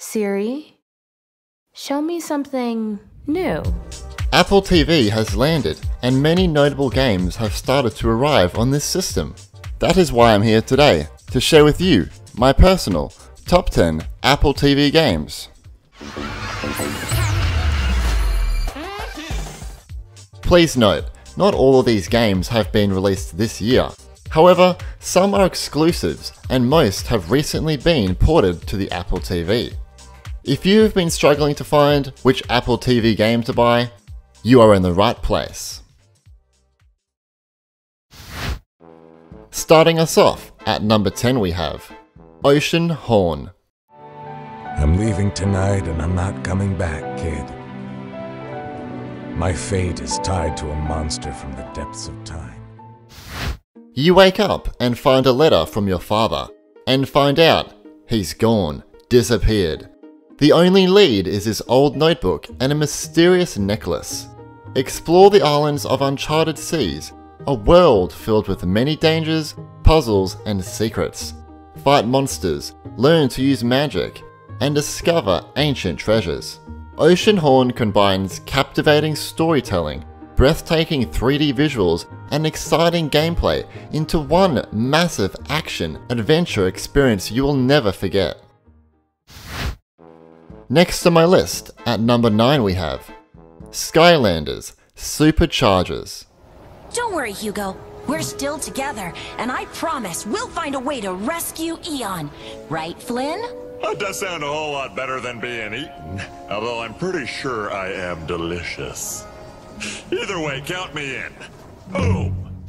Siri, show me something new. Apple TV has landed, and many notable games have started to arrive on this system. That is why I'm here today, to share with you my personal top 10 Apple TV games. Please note, not all of these games have been released this year. However, some are exclusives and most have recently been ported to the Apple TV. If you have been struggling to find which Apple TV game to buy, you are in the right place. Starting us off, at number 10 we have Oceanhorn. I'm leaving tonight and I'm not coming back, kid. My fate is tied to a monster from the depths of time. You wake up and find a letter from your father, and find out he's gone, disappeared. The only lead is his old notebook and a mysterious necklace. Explore the islands of uncharted seas, a world filled with many dangers, puzzles, and secrets. Fight monsters, learn to use magic, and discover ancient treasures. Oceanhorn combines captivating storytelling, breathtaking 3D visuals, and exciting gameplay into one massive action adventure experience you will never forget. Next on my list, at number 9 we have Skylanders Superchargers. Don't worry, Hugo. We're still together, and I promise we'll find a way to rescue Eon. Right, Flynn? That does sound a whole lot better than being eaten, although I'm pretty sure I am delicious. Either way, count me in. Boom!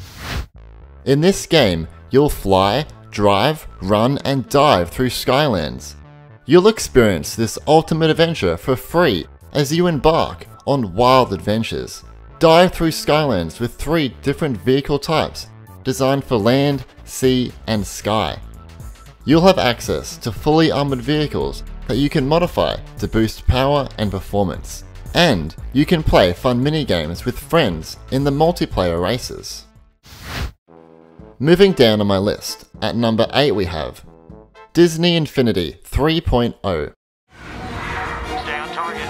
In this game, you'll fly, drive, run, and dive through Skylands. You'll experience this ultimate adventure for free as you embark on wild adventures. Dive through Skylands with three different vehicle types designed for land, sea, and sky. You'll have access to fully armored vehicles that you can modify to boost power and performance. And you can play fun minigames with friends in the multiplayer races. Moving down on my list, at number 8 we have Disney Infinity 3.0. Stay on target.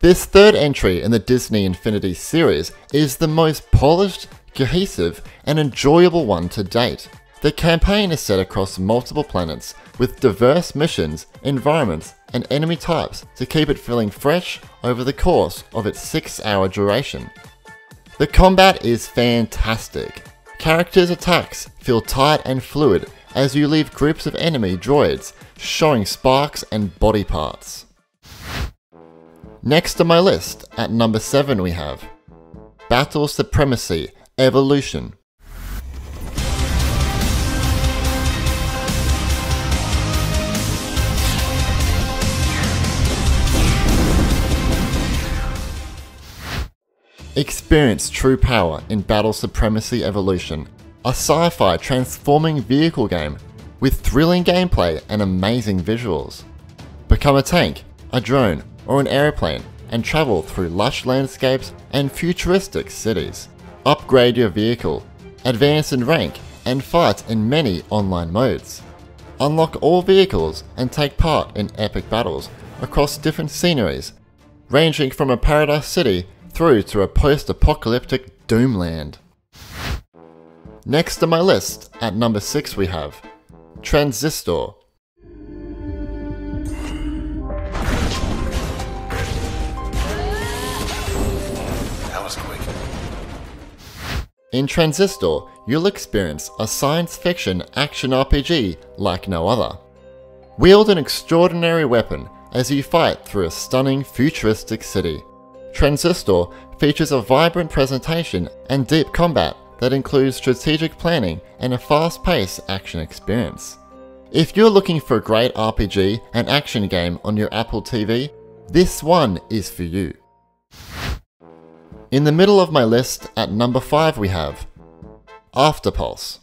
This third entry in the Disney Infinity series is the most polished, cohesive, and enjoyable one to date. The campaign is set across multiple planets with diverse missions, environments, and enemy types to keep it feeling fresh over the course of its 6 hour duration. The combat is fantastic. Characters' attacks feel tight and fluid as you leave groups of enemy droids showing sparks and body parts. Next on my list, at number 7 we have Battle Supremacy Evolution. Experience true power in Battle Supremacy Evolution, a sci-fi transforming vehicle game with thrilling gameplay and amazing visuals. Become a tank, a drone, or an airplane and travel through lush landscapes and futuristic cities. Upgrade your vehicle, advance in rank, and fight in many online modes. Unlock all vehicles and take part in epic battles across different sceneries, ranging from a paradise city through to a post-apocalyptic doomland. Next on my list, at number 6 we have Transistor. That was quick. In Transistor, you'll experience a science fiction action RPG like no other. Wield an extraordinary weapon as you fight through a stunning futuristic city. Transistor features a vibrant presentation and deep combat that includes strategic planning and a fast-paced action experience. If you're looking for a great RPG and action game on your Apple TV, this one is for you. In the middle of my list, at number 5 we have Afterpulse.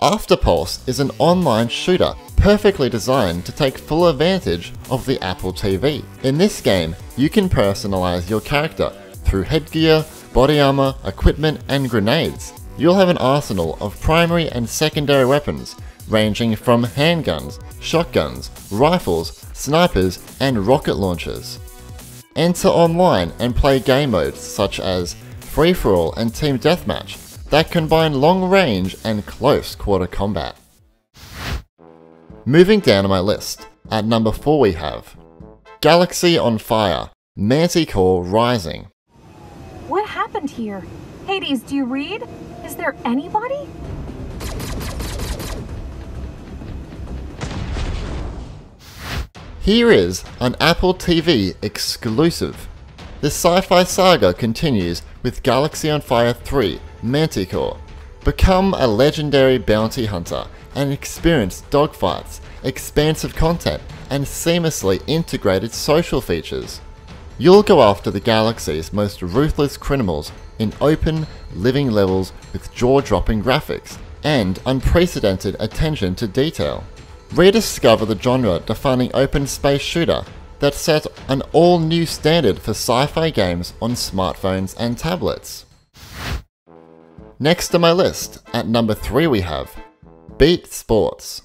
Afterpulse is an online shooter perfectly designed to take full advantage of the Apple TV. In this game, you can personalize your character through headgear, body armor, equipment, and grenades. You'll have an arsenal of primary and secondary weapons, ranging from handguns, shotguns, rifles, snipers, and rocket launchers. Enter online and play game modes such as Free For All and Team Deathmatch that combine long range and close quarter combat. Moving down on my list, at number 4 we have Galaxy on Fire Manticore Rising. What happened here? Hades, do you read? Is there anybody? Here is an Apple TV exclusive. The sci-fi saga continues with Galaxy on Fire 3 Manticore. Become a legendary bounty hunter and experience dogfights, expansive content, and seamlessly integrated social features. You'll go after the galaxy's most ruthless criminals in open, living levels with jaw-dropping graphics and unprecedented attention to detail. Rediscover the genre-defining open space shooter that set an all-new standard for sci-fi games on smartphones and tablets. Next on my list, at number 3 we have Beat Sports.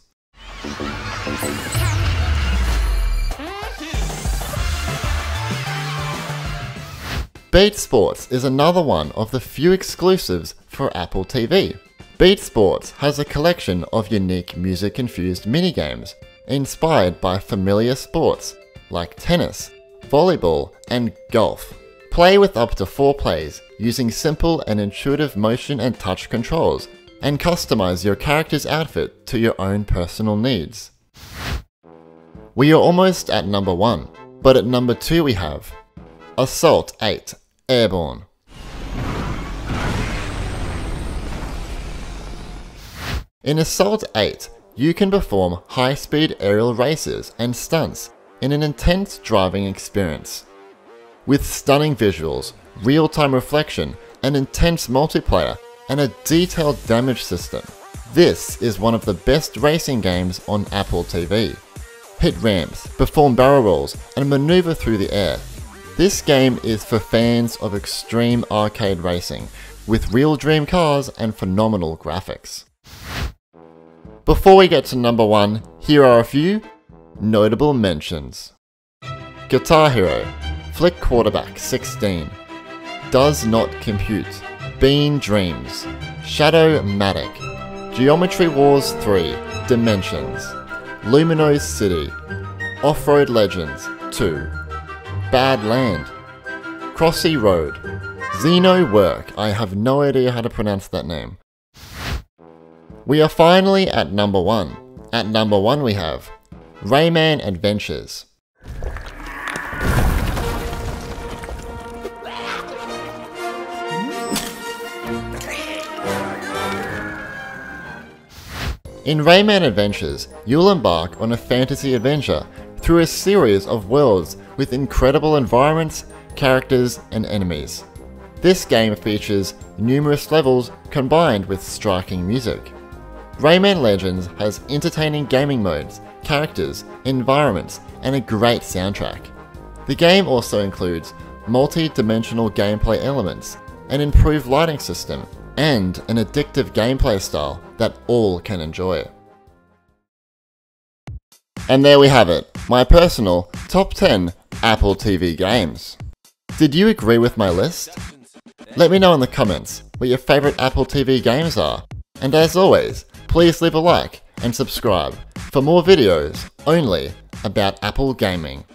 Beat Sports is another one of the few exclusives for Apple TV. Beat Sports has a collection of unique music-infused minigames inspired by familiar sports like tennis, volleyball, and golf. Play with up to 4 players using simple and intuitive motion and touch controls, and customize your character's outfit to your own personal needs. We are almost at number 1, but at number 2 we have Asphalt 8 Airborne. In Assault 8, you can perform high-speed aerial races and stunts in an intense driving experience. With stunning visuals, real-time reflection, an intense multiplayer, and a detailed damage system, this is one of the best racing games on Apple TV. Hit ramps, perform barrel rolls, and maneuver through the air this game is for fans of extreme arcade racing, with real dream cars and phenomenal graphics. Before we get to number 1, here are a few notable mentions. Guitar Hero, Flick Quarterback 16, Does Not Compute, Bean Dreams, Shadowmatic, Geometry Wars 3, Dimensions, Lumino City, Off-Road Legends 2, Badland, Crossy Road, Xenowerk, I have no idea how to pronounce that name. We are finally at number 1. At number 1 we have Rayman Adventures. In Rayman Adventures, you'll embark on a fantasy adventure through a series of worlds with incredible environments, characters, and enemies. This game features numerous levels combined with striking music. Rayman Legends has entertaining gaming modes, characters, environments, and a great soundtrack. The game also includes multi-dimensional gameplay elements, an improved lighting system, and an addictive gameplay style that all can enjoy. And there we have it, my personal top 10 Apple TV games. Did you agree with my list? Let me know in the comments what your favourite Apple TV games are. And as always, please leave a like and subscribe for more videos only about Apple gaming.